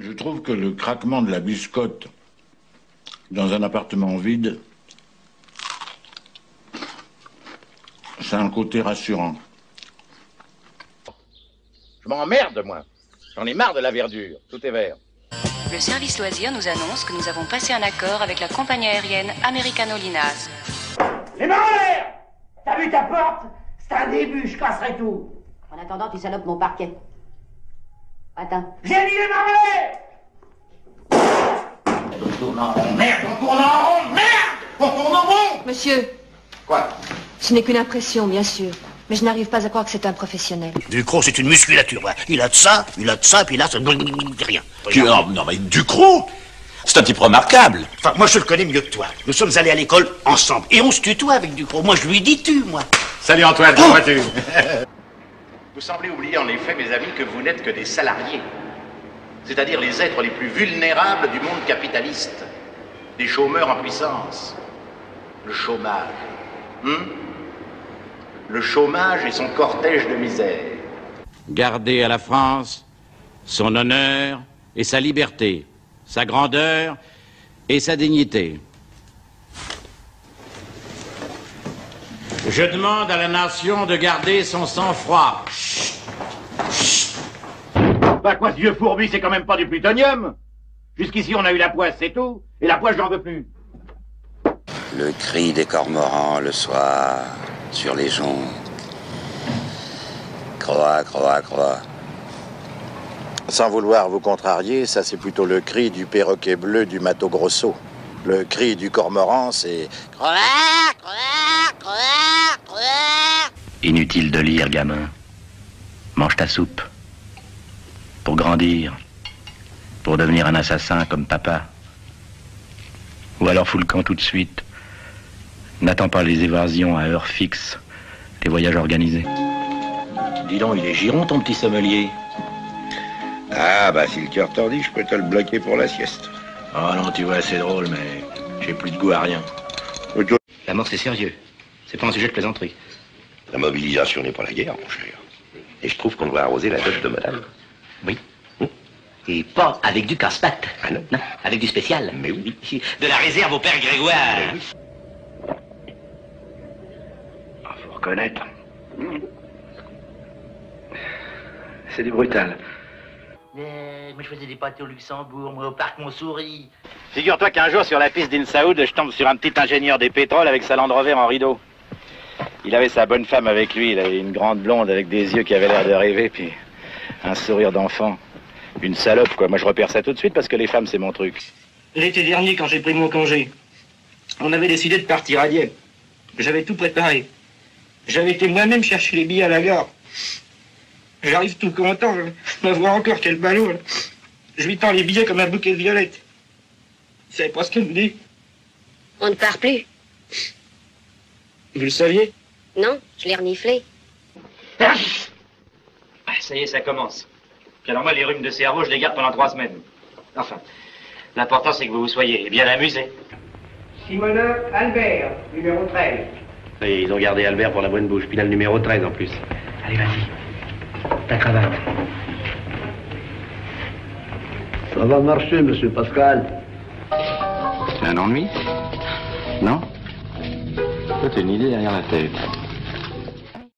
Je trouve que le craquement de la biscotte dans un appartement vide, c'est un côté rassurant. Je m'emmerde, moi. J'en ai marre de la verdure. Tout est vert. Le service loisirs nous annonce que nous avons passé un accord avec la compagnie aérienne Americano Linas. Les mains en l'air T'as vu ta porte? C'est un début, je casserai tout. En attendant, tu salopes mon parquet. Attends. J'ai dit les l'air On tourne en rond, merde, on tourne en rond, merde On tourne en rond Monsieur, Quoi? Ce n'est qu'une impression, bien sûr. Mais je n'arrive pas à croire que c'est un professionnel. Ducrot, c'est une musculature. voilà. Il a de ça, il a de ça, puis là, ça... rien. Tu- non, non, mais Ducrot C'est un type remarquable. Enfin, moi, je le connais mieux que toi. Nous sommes allés à l'école ensemble. Et on se tutoie avec Ducrot. Moi, je lui dis tu, moi. Salut Antoine, comment vas-tu? Vous semblez oublier en effet, mes amis, que vous n'êtes que des salariés. C'est-à-dire les êtres les plus vulnérables du monde capitaliste. Des chômeurs en puissance. Le chômage. Hum? Le chômage et son cortège de misère. Garder à la France son honneur et sa liberté, sa grandeur et sa dignité. Je demande à la nation de garder son sang-froid. Bah quoi, ce vieux fourbi, c'est quand même pas du plutonium Jusqu'ici, on a eu la poisse, c'est tout. Et la poisse, j'en veux plus. Le cri des cormorans le soir sur les joncs. Croix, croix, croix. Sans vouloir vous contrarier, ça c'est plutôt le cri du perroquet bleu du Mato Grosso. Le cri du cormoran, c'est Inutile de lire, gamin. Mange ta soupe. Pour grandir. Pour devenir un assassin comme papa. Ou alors fous le camp tout de suite. N'attends pas les évasions à heure fixe. Les voyages organisés. Dis donc, il est giron, ton petit sommelier. Ah bah si le cœur tordit, je peux te le bloquer pour la sieste. Oh non, tu vois, c'est drôle, mais j'ai plus de goût à rien. La mort, c'est sérieux. C'est pas un sujet de plaisanterie. La mobilisation n'est pas la guerre, mon cher. Et je trouve qu'on devrait arroser la dot de madame. Oui. Et pas avec du casse-pattes. Ah non. Non, avec du spécial. Mais oui. De la réserve au père Grégoire. Ah, faut reconnaître. C'est du brutal. moi, je faisais des pâtés au Luxembourg, moi, au parc Montsouris. Figure-toi qu'un jour, sur la piste d'Insaoud, je tombe sur un petit ingénieur des pétroles avec sa Land Rover en rideau. Il avait sa bonne femme avec lui, il avait une grande blonde avec des yeux qui avaient l'air de rêver, puis un sourire d'enfant. Une salope, quoi. Moi, je repère ça tout de suite parce que les femmes, c'est mon truc. L'été dernier, quand j'ai pris mon congé, on avait décidé de partir à Dieppe. J'avais tout préparé. J'avais été moi-même chercher les billets à la gare. J'arrive tout content, je me vois encore quel ballot. Je lui tends les billets comme un bouquet de violettes. Vous savez pas ce qu'elle me dit On ne part plus. Vous le saviez? Non, je l'ai reniflé. Ah, Ça y est, ça commence. Puis alors moi, les rhumes de cerveau, je les garde pendant trois semaines. Enfin, l'important, c'est que vous vous soyez bien amusés. Simonin Albert, numéro 13. Et ils ont gardé Albert pour la bonne bouche. Puis là, le numéro 13 en plus. Allez, vas-y. Ta cravate. Ça va marcher, monsieur Pascal. C'est un ennui? Non? Toi, t'as une idée derrière la tête.